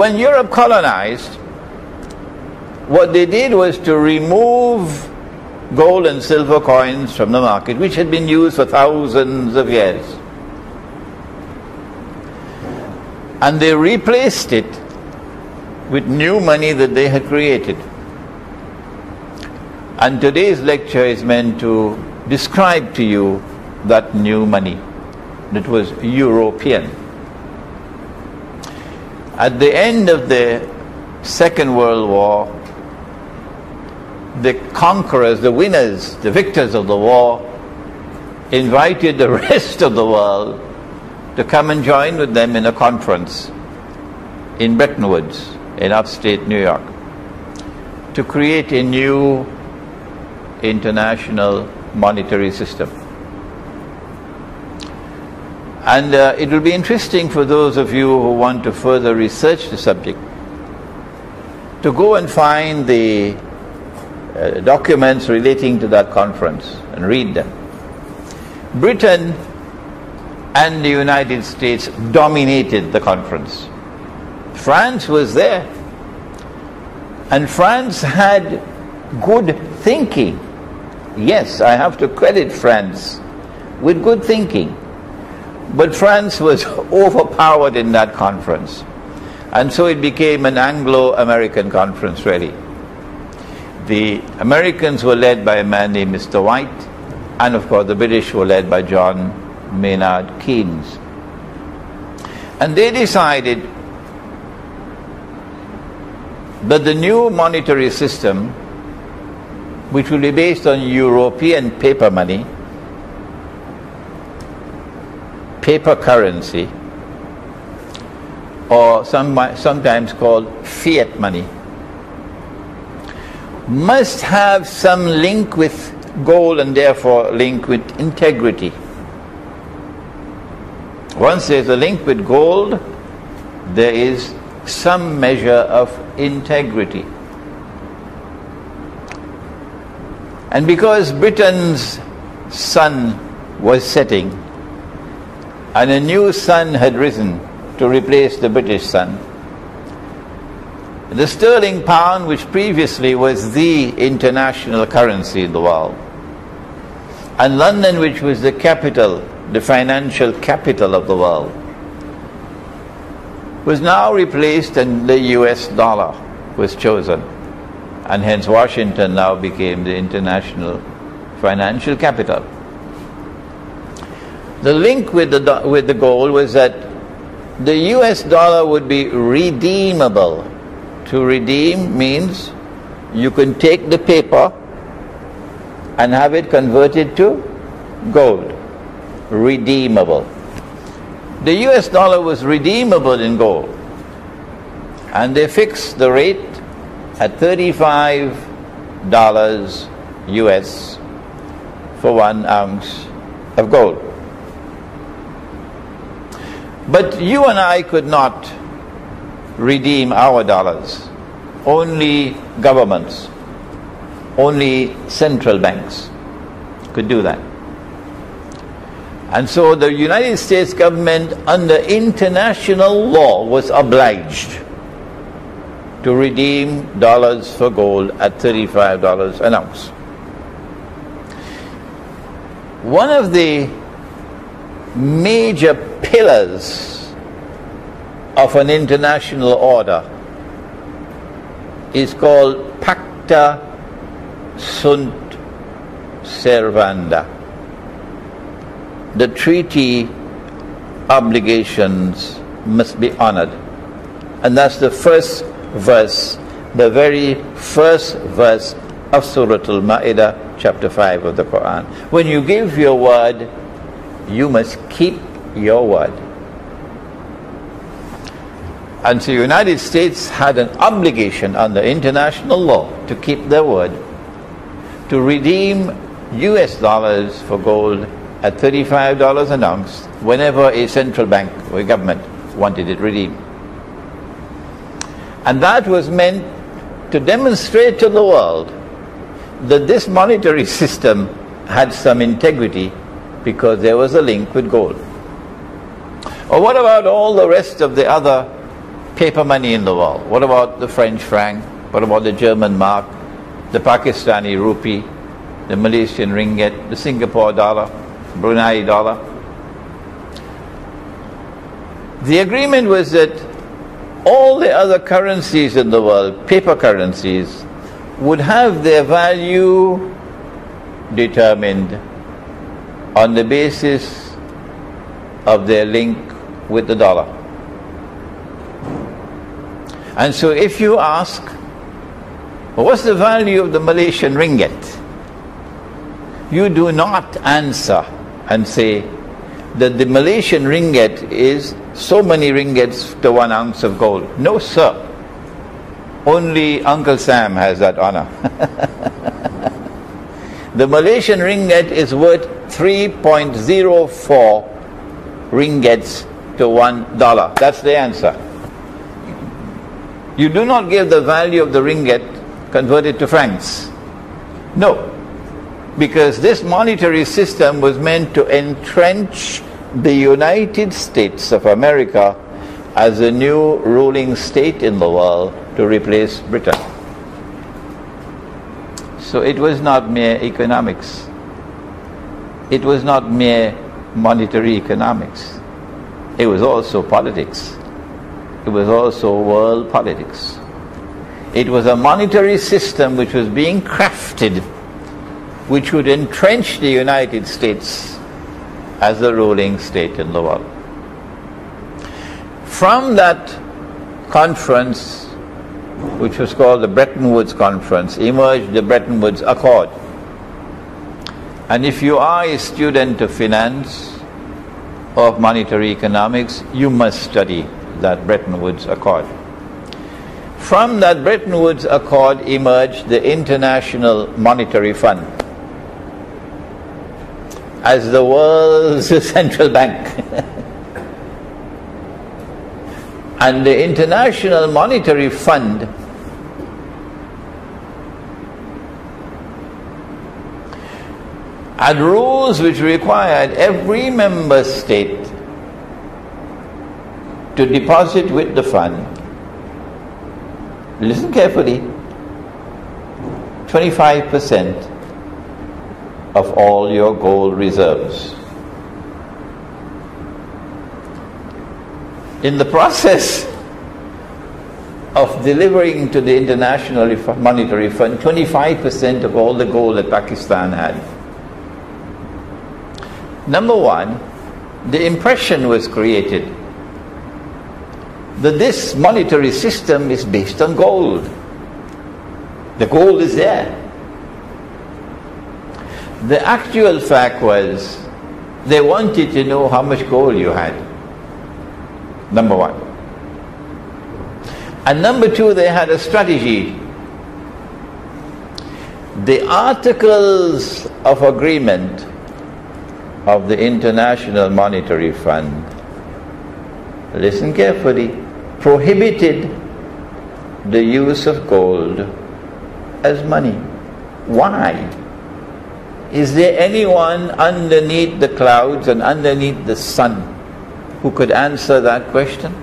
when Europe colonized, what they did was to remove gold and silver coins from the market, which had been used for thousands of years. And they replaced it with new money that they had created. And today's lecture is meant to describe to you that new money that was European. At the end of the Second World War, the conquerors, the winners, the victors of the war, invited the rest of the world to come and join with them in a conference in Bretton Woods, in upstate New York, to create a new international monetary system. And uh, it will be interesting for those of you who want to further research the subject to go and find the uh, documents relating to that conference and read them. Britain and the United States dominated the conference. France was there. And France had good thinking. Yes, I have to credit France with good thinking. But France was overpowered in that conference. And so it became an Anglo American conference, really. The Americans were led by a man named Mr. White, and of course the British were led by John Maynard Keynes. And they decided that the new monetary system, which will be based on European paper money, paper currency, or some, sometimes called fiat money, must have some link with gold and therefore link with integrity. Once there's a link with gold, there is some measure of integrity. And because Britain's sun was setting and a new sun had risen to replace the British sun, the sterling pound, which previously was the international currency in the world, and London, which was the capital, the financial capital of the world, was now replaced and the US dollar was chosen. And hence Washington now became the international financial capital. The link with the, with the gold was that the US dollar would be redeemable to redeem means you can take the paper and have it converted to gold. Redeemable. The US dollar was redeemable in gold. And they fixed the rate at $35 US for one ounce of gold. But you and I could not redeem our dollars. Only governments, only central banks could do that. And so the United States government, under international law, was obliged to redeem dollars for gold at $35 an ounce. One of the major pillars of an international order is called Pacta Sunt Servanda. The treaty obligations must be honored. And that's the first verse, the very first verse of Surah Al Ma'idah, chapter 5 of the Quran. When you give your word, you must keep your word. And so the United States had an obligation under international law to keep their word, to redeem US dollars for gold at $35 an ounce whenever a central bank or government wanted it redeemed. And that was meant to demonstrate to the world that this monetary system had some integrity because there was a link with gold. Or what about all the rest of the other paper money in the world? What about the French franc? What about the German mark? The Pakistani rupee? The Malaysian ringgit? The Singapore dollar? Brunei dollar? The agreement was that all the other currencies in the world, paper currencies, would have their value determined on the basis of their link with the dollar. And so if you ask, well, what's the value of the Malaysian ringgit? You do not answer and say that the Malaysian ringgit is so many ringgits to one ounce of gold. No, sir. Only Uncle Sam has that honor. the Malaysian ringgit is worth 3.04 ringgits to one dollar. That's the answer. You do not give the value of the ringgit converted to francs. No. Because this monetary system was meant to entrench the United States of America as a new ruling state in the world to replace Britain. So it was not mere economics. It was not mere monetary economics. It was also politics. It was also world politics. It was a monetary system which was being crafted, which would entrench the United States as the ruling state in the world. From that conference, which was called the Bretton Woods Conference, emerged the Bretton Woods Accord. And if you are a student of finance, of monetary economics, you must study that Bretton Woods Accord. From that Bretton Woods Accord emerged the International Monetary Fund as the world's central bank. and the International Monetary Fund had rules which required every member state to deposit with the fund, listen carefully, 25% of all your gold reserves. In the process of delivering to the International Monetary Fund 25% of all the gold that Pakistan had, number one, the impression was created that this monetary system is based on gold. The gold is there. The actual fact was they wanted to know how much gold you had. Number one. And number two, they had a strategy. The articles of agreement of the International Monetary Fund, listen carefully, prohibited the use of gold as money. Why? Is there anyone underneath the clouds and underneath the sun who could answer that question?